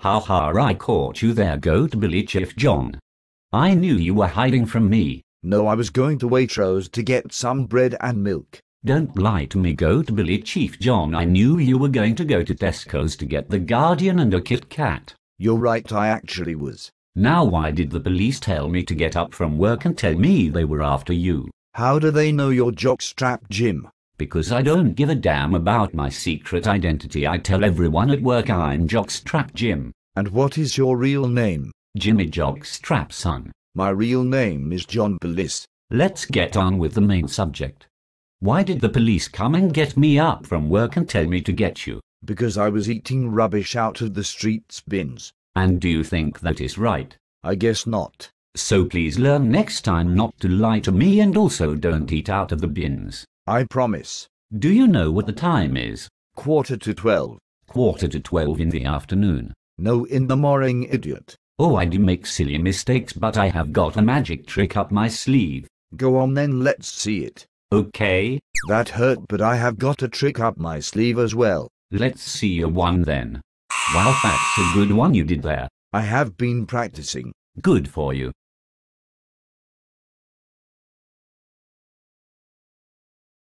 Ha ha, I caught you there, Goat Billy Chief John. I knew you were hiding from me. No, I was going to Waitrose to get some bread and milk. Don't lie to me, Goat Billy Chief John. I knew you were going to go to Tesco's to get the Guardian and a Kit Kat. You're right, I actually was. Now why did the police tell me to get up from work and tell me they were after you? How do they know you're Jockstrap Jim? Because I don't give a damn about my secret identity. I tell everyone at work I'm Jockstrap Jim. And what is your real name? Jimmy Jockstrap son. My real name is John Bliss. Let's get on with the main subject. Why did the police come and get me up from work and tell me to get you? Because I was eating rubbish out of the street's bins. And do you think that is right? I guess not. So please learn next time not to lie to me and also don't eat out of the bins. I promise. Do you know what the time is? Quarter to twelve. Quarter to twelve in the afternoon. No, in the morning, idiot. Oh, I do make silly mistakes, but I have got a magic trick up my sleeve. Go on then, let's see it. Okay, That hurt, but I have got a trick up my sleeve as well. let's see your one then. Wow, that's a good one you did there. I have been practicing. Good for you.